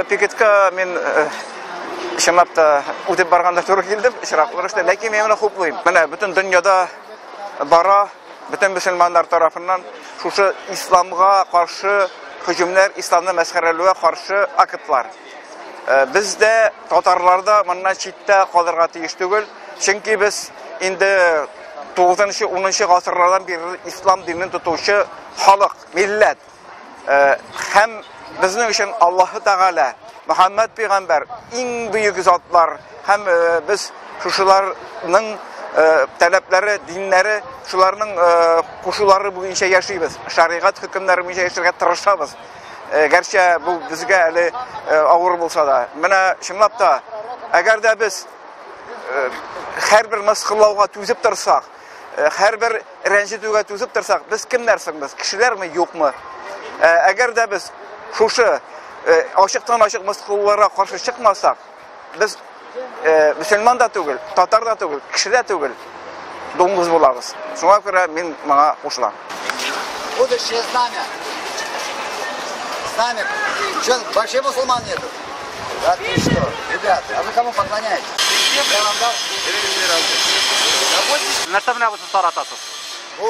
э, пикетка мен э, чынлап та үтеп барганда туры килдим ишраклар ләкин мен моны хуплыйм менә бөтен дөньяда бара бөтен мөселманнар тарафыннан шушы исламга каршы һөҗүмнәр исламны мәсхәрәләүгә каршы актлар без дә татарларда моннан читтә калырга тиеш түгел чөнки без инде 9 10 гасырлардан бирле ислам динен тотучы халык милләт. Һәм безнең өчен аллаһы тәгалә мөхәммәд пәйгамбәр иң бөек затлар һәм без шушыларның таләпләре диннәре шуларның кушулары буенча яшибез шаригать хөкемнәре буенча яшәргә тырышабыз гәрчә бу безгә әле авыр булса да менә чынлап та әгәр дә без һәрбер мыскыллауга түзеп торсак һәрбер рәнҗетүгә түзеп торсак без кемнәр соң без кешеләрме юкмы әгәр дә без шушы ачыктан ачык мыскылларга каршы чыкмасак без мөселман да түгел татар да түгел кеше дә түгел дуңгыз булабыз шуңа күрә мин моңа кушылам. Будущее знамя. Знамя. Что вообще мусульман нету? Да ты что ребята а вы кому поклоняетесь? Я вам дал? Нәрсә бусы таратасыз bu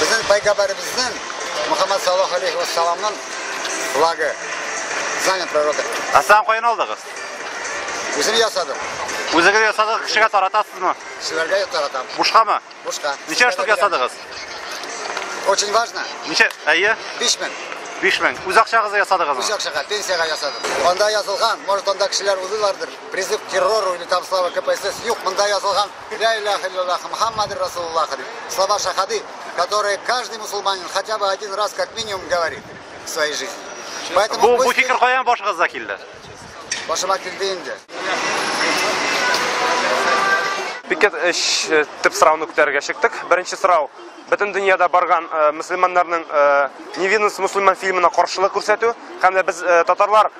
bizning payg'ambarimizning muhammad sallallohu alayhi vasallamning flagi знамя пророка Асан қойын алдыңыз? o'zim yasadim Өзіңіз ясадыңыз кішіге таратасызмы? kishilarga taratam Бушқамы? boshqa Неше штук ясадыңыз? очень важно Неше? Әйе? besh ming 5000. Үз ақшаңызды ясадыңызмы? Үз ақшаға пенсияға ясадым онда yazılған может онда кісілер ойлайларdır призыв к террору или там слава кпсс жоқ мында yazılған ля иляха илляллах мухаммад расулуллах слова шахады которые каждый мусульманин хотя бы один раз как минимум говорит в своей жизни поэтому пусть фикір қойған башыңызға келді. башыма келді енді Пикет эш төп сорауны күтәргә чыктык. Беренче сорау бөтен дөньяда барган э, мөселманнарның э, невинность мусульман фильмына каршылык күрсәтү һәм дә без э, татарлар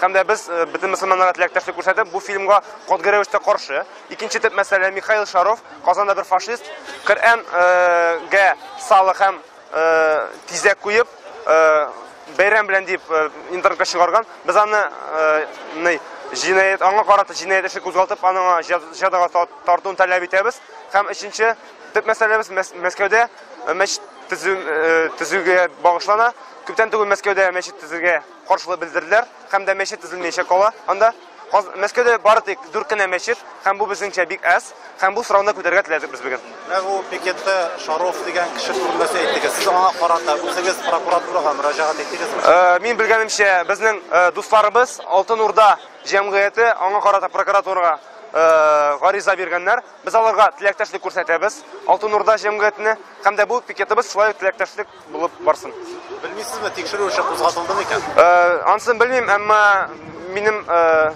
һәм дә без бөтен мөселманнарга теләктәшлек күрсәтеп бу фильмга катгый рәвештә каршы. Икенче төп мәсьәлә Михаил Шаров, Казанда бер фашист, Коръәнгә салы һәм тизәк куеп, бәйрәм белән дип интернетка чыгарган. Без аны э, ни җинаят аңа карата җинаят эше кузгатып, аның җәзага тартуын таләп итәбез. Һәм өченче төп мәсьәләбез Мәс- Мәскәүдә э, мәчет төзү э, төзүгә багышлана. Күптән түгел Мәскәүдә мәчет төзүгә каршылык белдерделәр һәм дә мәчет төзелмәйчә кала. Анда Мәскәүдә бары тик дүрт кенә мәчет һәм бу безнеңчә бик әз һәм бу сорауны күтәргә теләдек без бүген. Менә бу пикетте Шаров дигән кеше турында әйттегез. Сез аңа карата үзегез прокуратурага мөрәҗәгать иттегезме? Э, Мин белгәнемчә, безнең э, дусларыбыз Алтын Урда җәмгыяте аңа карата прокуратурага э, гариза биргәннәр. Без аларга теләктәшлек күрсәтәбез. Алтын Урда җәмгыятене һәм дә бу пикетыбыз шулай ук теләктәшлек булып барсын. Белмисезме, тикшерү эше кузгатылдымы икән? Э, Ансын белмим, әмма минем э,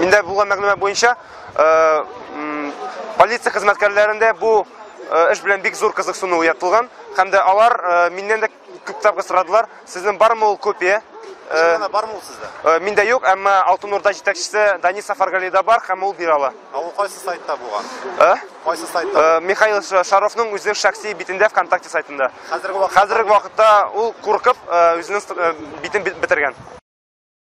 миндә булган мәгълүмат м, полиция хезмәткәрләрендә бу э, эш белән бик зур кызыксыну уятылган һәм дә алар миннән дә күп тапкыр сорадылар. Сезнең бармы ул копия? Э, Менә бармы ул сездә? Э, Миндә юк, әмма Алтын Урда җитәкчесе Данис Сафаргалида бар һәм ала. Ә ул кайсы сайтта булган? Э? Кайсы сайтта? Михаил Шаровның үзенең шәхси битендә ВКонтакте сайтында. Хәзерге вакытта Хәзерге вакытта ул куркып э,